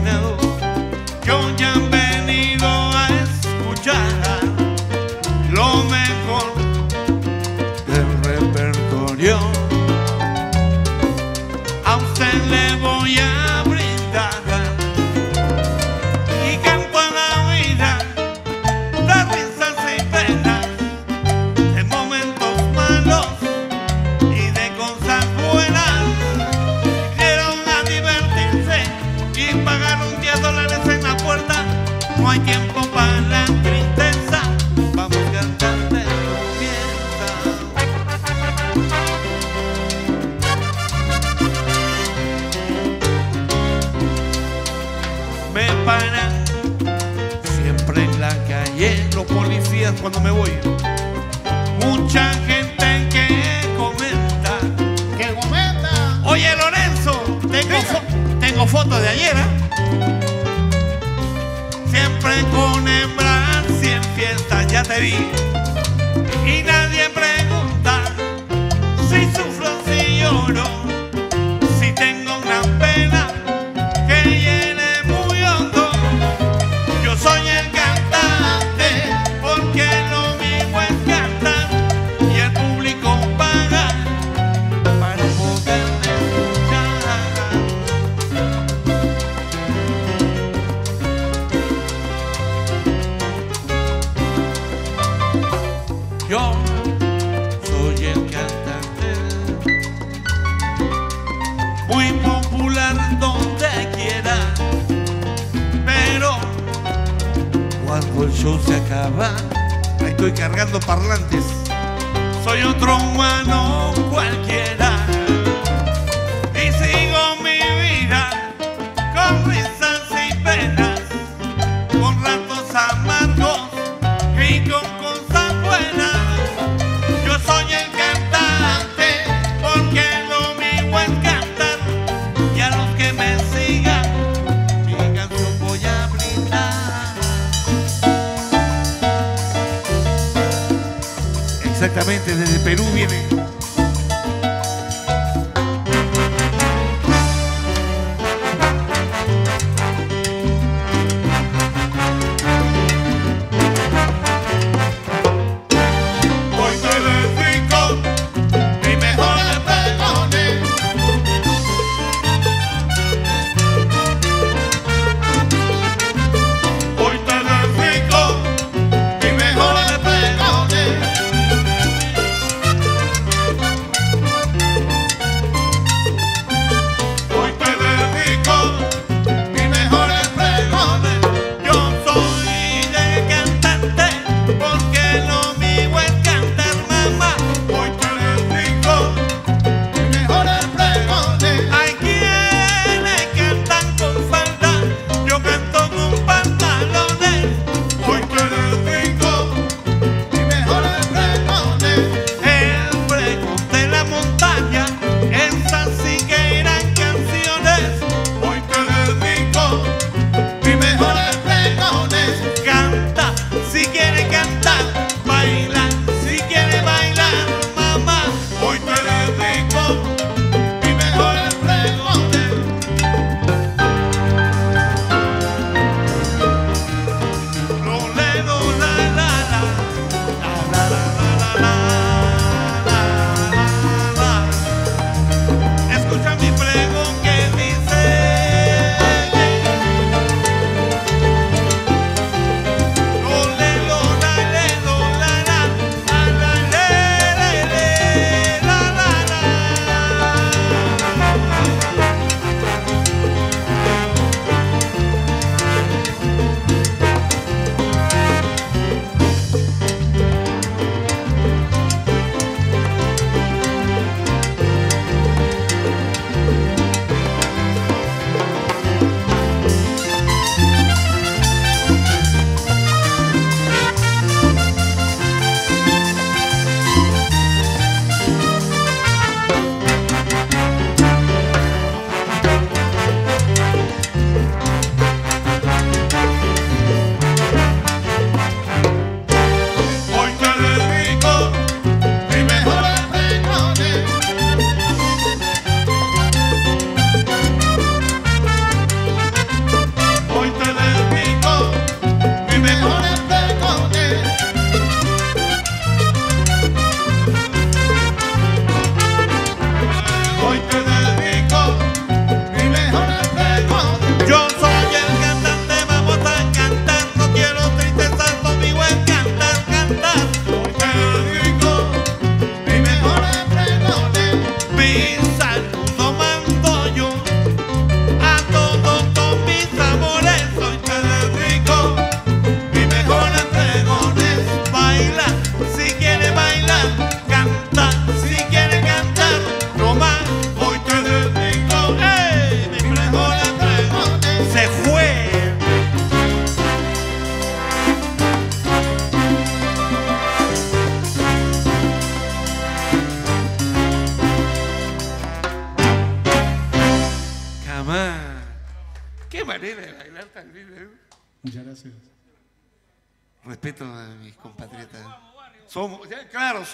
know. Siempre con hembras y en fiestas ya te vi. Y nadie pregunta si sufro, si lloro. muy popular donde quiera. Pero cuando el show se acaba, ahí estoy cargando parlantes. Soy otro humano cualquiera. Exactamente, desde Perú viene. Mamá. Qué manera de bailar también. ¿eh? Muchas gracias. Respeto a mis compatriotas. Somos, ya, claro,